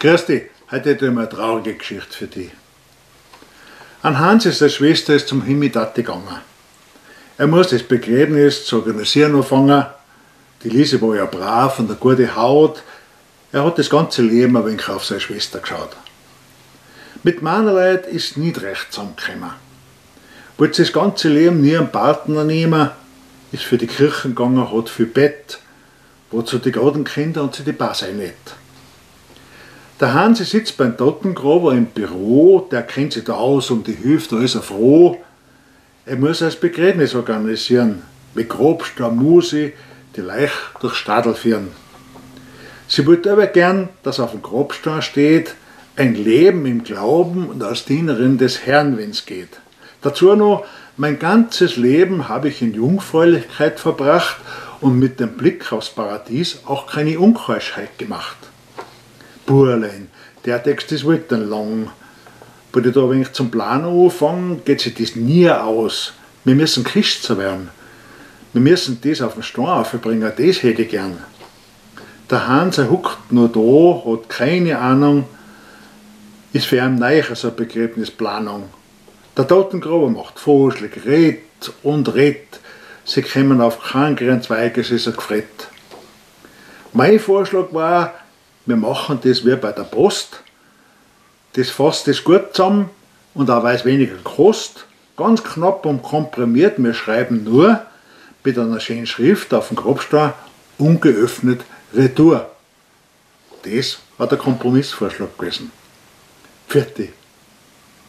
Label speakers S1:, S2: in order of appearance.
S1: Christi, heute ich mal eine traurige Geschichte für dich. An Hans ist seine Schwester ist zum Himmeltati gegangen. Er muss das Begräbnis zu organisieren anfangen. Die Lise war ja brav und eine gute Haut. Er hat das ganze Leben ein wenig auf seine Schwester geschaut. Mit meiner Leid ist nicht recht zusammengekommen. Wollte das ganze Leben nie einen Partner nehmen, ist für die Kirchen gegangen, hat viel Bett, wozu die großen Kinder und sie die Passe nicht. Der Hansi sitzt beim Totengraber im Büro, der kennt sich da aus und die hilft, da ist er froh. Er muss das Begräbnis organisieren. Mit Grobstab muss sie die Leich durch Stadel führen. Sie wollte aber gern, dass auf dem Grobstein steht, ein Leben im Glauben und als Dienerin des Herrn, wenn es geht. Dazu noch, mein ganzes Leben habe ich in Jungfräulichkeit verbracht und mit dem Blick aufs Paradies auch keine Unkeuschheit gemacht. Burlein, der Text ist halt dann lang. Wenn ich da ein wenig zum Plan anfange, geht sich das nie aus. Wir müssen Christen werden. Wir müssen das auf den Stein aufbringen, das hätte ich gern. Der Hans, er huckt nur da, hat keine Ahnung, ist für ihn neu so eine Begräbnisplanung. Der Totengruber macht Vorschläge, redet und redet. Sie kommen auf keinen grünen Zweig, es ist ein Gefrett. Mein Vorschlag war, wir machen das wie bei der Post. Das fasst das gut zusammen und auch weil es weniger kostet. Ganz knapp und komprimiert. Wir schreiben nur mit einer schönen Schrift auf dem Grabstein ungeöffnet Retour. Das war der Kompromissvorschlag gewesen. Fertig.